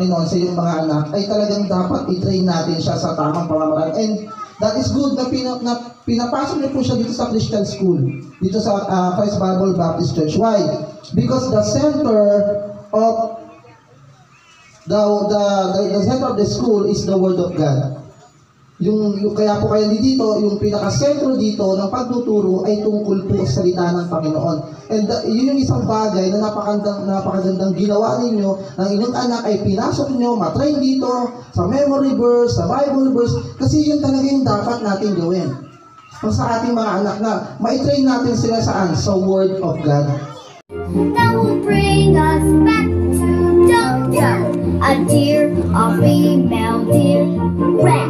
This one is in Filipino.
Panginoon sa iyong mga anak ay talagang dapat i-train natin siya sa tamang pamamaraan. And that is good na, pina, na pinapasok niyo po siya dito sa Christian school, dito sa uh, Christ Bible Baptist Church. Why? Because the center of the, the, the, the center of the school is the Word of God. Yung, yung kaya po kayo dito, yung pinaka-sentro dito ng pagtuturo ay tungkol po sa salita ng Panginoon. And uh, yun yung isang bagay na napakagandang, napakagandang ginawa ninyo ng inyong anak ay pinasok nyo, matrain dito, sa memory verse, sa Bible verse, kasi yun talaga yung dapat natin gawin. So, sa ating mga anak na, maitrain natin sila saan? Sa Word of God. That will bring us back to Doctor. A deer, a female deer, rat,